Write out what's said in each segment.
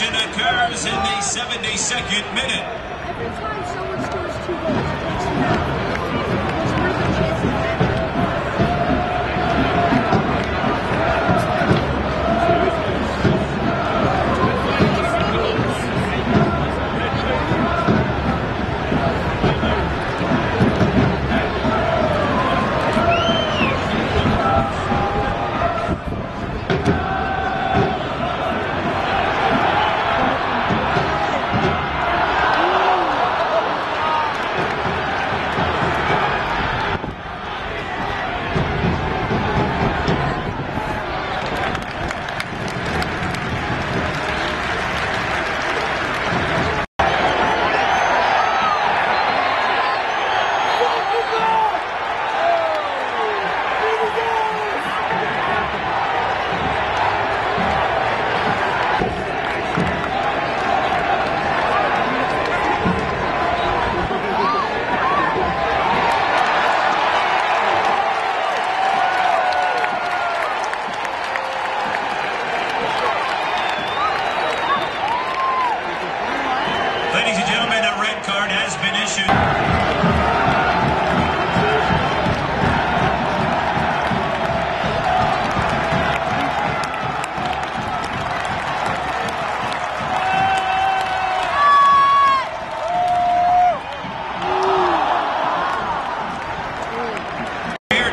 Occurs in the 72nd minute.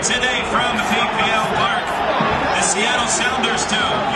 today from PPL Park. The Seattle Sounders do.